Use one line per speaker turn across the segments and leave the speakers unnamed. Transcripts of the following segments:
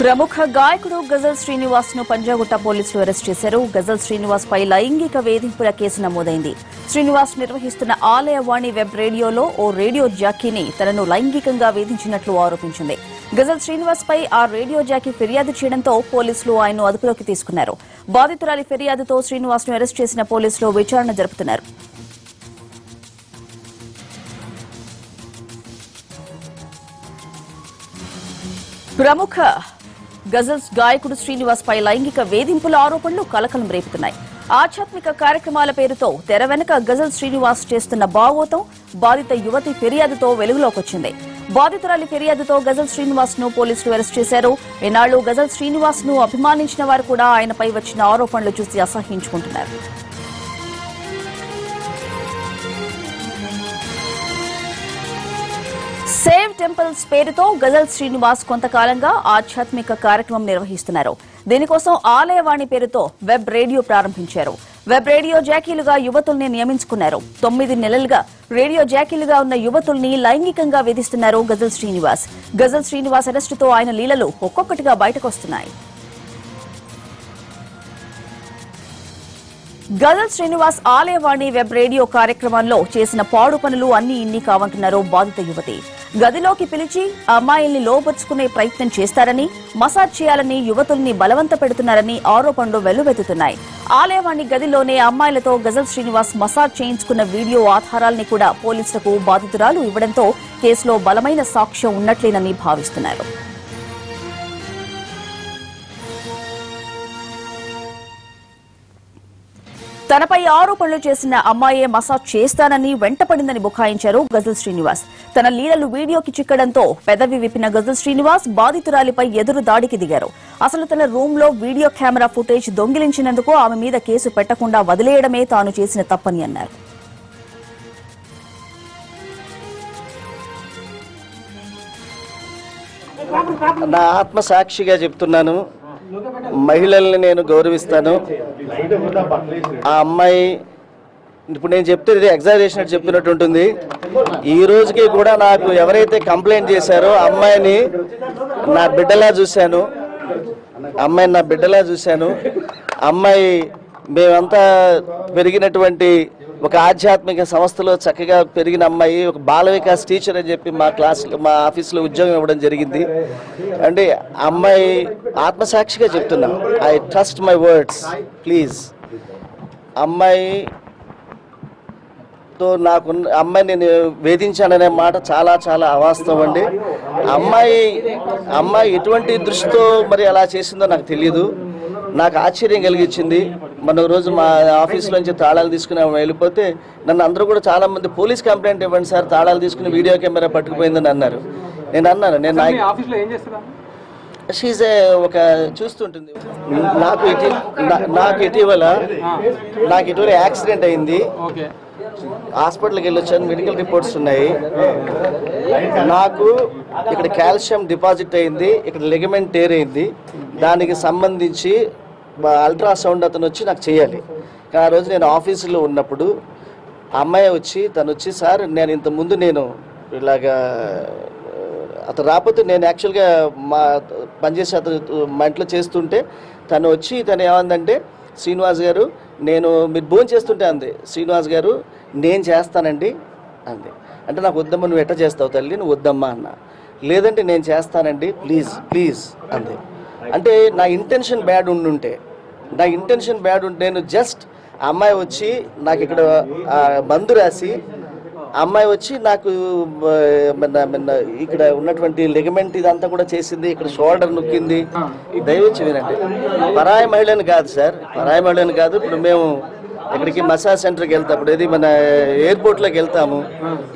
ప్రముఖ గాయకుడు గజల్ శ్రీనివాస్ను పంజాగుట్ట పోలీసులు అరెస్ట్ చేశారు. గజల్ శ్రీనివాస్ పై లైంగిక వేధింపుల కేసు నమోదైంది. శ్రీనివాస్ నిర్వహిస్తున్న ఆలయవాణి వెబ్ రేడియోలో ఓ రేడియో జాకీని తనను లైంగికంగా వేధించినట్లు ఆరోపించింది. గజల్ శ్రీనివాస్ పై ఆ రేడియో జాకీ ఫిర్యాదు చేయడంతో పోలీసులు ఆయన్ను అదుపులోకి తీసుకున్నారు. బాధితురాలి ఫిర్యాదుతో శ్రీనివాస్ను అరెస్ట్ చేసిన పోలీసులు విచారణ జరుపుతున్నారు. ప్రముఖ గజల్స్ గాయకుడు శ్రీనివాస్ పై లైంగిక వేధింపుల ఆరోపణలు కలకలం రేపుతున్నాయి. ఆధ్యాత్మిక కార్యక్రమాల పేరుతో తెర వెనక గజల్ శ్రీనివాస్ చేస్తున్న బావోతం బాధిత యువతి ఫిర్యాదుతో వెలుగులోకొచ్చింది. బాధితురాలి ఫిర్యాదుతో గజల్ శ్రీనివాస్ను పోలీసులు అరెస్ట్ చేశారు. ఇన్నాళ్ళు గజల్ శ్రీనివాస్ను అభిమానించిన వారు కూడా ఆయనపై వచ్చిన ఆరోపణలు చూసి అసహించుకుంటున్నారు సేవ్ టెంపుల్స్ పేరుతో గజల్ శ్రీనివాస్ కొంతకాలంగా ఆధ్యాత్మిక కార్యక్రమం నిర్వహిస్తున్నారు. దీనికోసం ఆలయవాణి పేరుతో వెబ్ రేడియో ప్రారంభించారు. వెబ్ రేడియో జాకీలుగా యువతుల్ని నియమించుకున్నారు. తొమ్మిది నెలలుగా రేడియో జాకీలుగా ఉన్న యువతుల్ని లైంగికంగా వేధిస్తున్నారు గజల్ శ్రీనివాస్. గజల్ శ్రీనివాస్ అరెస్టుతో ఆయన లీలలు ఒక్కొక్కటిగా బయటకొస్తున్నాయి. గజల్ శ్రీనివాస్ ఆలయవాణి వెబ్ రేడియో కార్యక్రమంలో చేసిన పాడు పనులు అన్ని ఇన్ని కావంటున్నారు బాధిత యువతి. గదిలోకి పిలిచి అమ్మాయిల్ని లోపరుచుకునే ప్రయత్నం చేస్తారని మసాజ్ చేయాలని యువతుల్ని బలవంత పెడుతున్నారని ఆరోపణలు వెల్లువెత్తుతున్నాయి. ఆలయవాణి గదిలోనే అమ్మాయిలతో గజల్ శ్రీనివాస్ మసాజ్ చేయించుకున్న వీడియో ఆధారాల్ని కూడా పోలీసులకు బాధితురాలు ఇవ్వడంతో కేసులో బలమైన సాక్ష్యం ఉన్నట్లేనని భావిస్తున్నారు. తనపై ఆరోపణలు చేసిన అమ్మాయే మసాజ్ చేస్తానని వెంటపడిందని బుఖాయించారు గజల్ శ్రీనివాస్. తన లీలలు వీడియోకి చిక్కడంతో పెదవి విప్పిన గజల్ శ్రీనివాస్ బాధితురాలిపై ఎదురు దాడికి దిగారు. అసలు తన రూమ్లో వీడియో కెమెరా ఫుటేజ్ దొంగిలించినందుకు ఆమె మీద కేసు పెట్టకుండా వదిలేయడమే తాను చేసిన తప్పని అన్నారు.
నా ఆత్మ సాక్షిగా చెప్తున్నాను. మహిళల్ని నేను గౌరవిస్తాను. ఆ అమ్మాయి ఇప్పుడు నేను చెప్తే ఇది ఎగ్జాజరేషన్ చెప్పినట్టు ఉంటుంది. ఈ రోజుకి కూడా నాకు ఎవరైతే కంప్లైంట్ చేశారో అమ్మాయిని నా బిడ్డలా చూశాను. అమ్మాయిని నా బిడ్డలా చూశాను. అమ్మాయి మేమంతా పెరిగినటువంటి ఒక ఆధ్యాత్మిక సంస్థలో చక్కగా పెరిగిన అమ్మాయి ఒక బాల వికాస్ టీచర్ అని చెప్పి మా క్లాస్ మా ఆఫీస్లో ఉద్యోగం ఇవ్వడం జరిగింది. అంటే అమ్మాయి ఆత్మసాక్షిగా చెప్తున్నా I trust my words please. అమ్మాయి తో నాకు అమ్మాయి నేను వేధించాననే మాట చాలా చాలా అవాస్తవం అండి. అమ్మాయి అమ్మాయి ఎటువంటి దృష్టితో మరి అలా చేసిందో నాకు తెలియదు నాకు ఆశ్చర్యం కలిగించింది. మన రోజు మా ఆఫీస్ నుంచి తాళాలు తీసుకుని వెళ్ళిపోతే నన్ను అందరూ కూడా చాలా మంది పోలీస్ కంప్లైంట్ ఇవ్వండి సార్ తాళాలు తీసుకుని వీడియో కెమెరా పట్టుకుపోయిందని అన్నారు. నేను అన్నాను నేను షీజ్ ఒక చూస్తుంటుంది. నాకు ఇటీ నాకు ఇటీవల నాకు ఇటీవల యాక్సిడెంట్ అయింది.
ఓకే.
హాస్పిటల్కి వెళ్ళొచ్చాను మెడికల్ రిపోర్ట్స్ ఉన్నాయి. నాకు ఇక్కడ కాల్షియం డిపాజిట్ అయింది ఇక్కడ లెగమెంట్ టేర్ అయింది. దానికి సంబంధించి అల్ట్రాసౌండ్ అతను వచ్చి నాకు చేయాలి. కానీ ఆ రోజు నేను ఆఫీసులో ఉన్నప్పుడు ఆ అమ్మాయి వచ్చి తను వచ్చి సార్ నేను ఇంతకుముందు నేను ఇలాగా అతను రాకపోతే నేను యాక్చువల్గా మా పనిచేసే అతను మా ఇంట్లో చేస్తుంటే తను వచ్చి తను ఏమందంటే శ్రీనివాస్ గారు నేను మీరు భోజనం చేస్తుంటే అంది శ్రీనివాస్ గారు నేను చేస్తానండి అంది. అంటే నాకు వద్దమ్మ నువ్వు ఎట్ట చేస్తావు తల్లి? నువ్వు వద్దమ్మా అన్న. లేదంటే నేను చేస్తానండి ప్లీజ్ ప్లీజ్ అంది. అంటే నా ఇంటెన్షన్ బ్యాడ్ ఉండుంటే నా ఇంటెన్షన్ బ్యాడ్ ఉంటే నేను జస్ట్ అమ్మాయి వచ్చి నాకు ఇక్కడ ఆ, మందు రాసి అమ్మాయి వచ్చి నాకు ఇక్కడ ఉన్నటువంటి లెగమెంట్ ఇదంతా కూడా చేసింది ఇక్కడ షోల్డర్ నొక్కింది. దయవచ్చి వినండి. పరాయి మహిళని కాదు సార్ పరాయి మహిళని కాదు ఇప్పుడు మేము ఇక్కడికి మసాజ్ సెంటర్కి వెళ్తాం ఇప్పుడు ఇది మన ఎయిర్పోర్ట్లోకి వెళ్తాము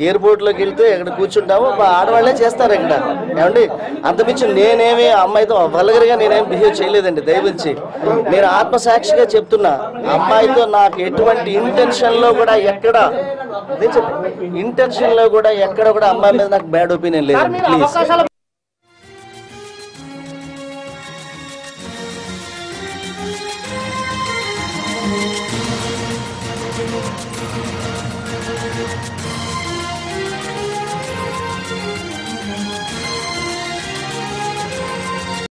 ఎయిర్పోర్ట్లోకి వెళ్తే ఇక్కడ కూర్చుంటాము మా ఆడవాళ్ళే చేస్తారు ఇక్కడ. ఏమండి? అంతమించి నేనేమి అమ్మాయితో వల్గరగా నేనేం బిహేవ్ చేయలేదండి దయవించి. నేను ఆత్మసాక్షిగా చెప్తున్నా అమ్మాయితో నాకు ఎటువంటి ఇంటెన్షన్లో కూడా ఎక్కడ ఇంటెన్షన్లో కూడా ఎక్కడ కూడా అమ్మాయి మీద నాకు బ్యాడ్ ఒపీనియన్ లేదండి ప్లీజ్.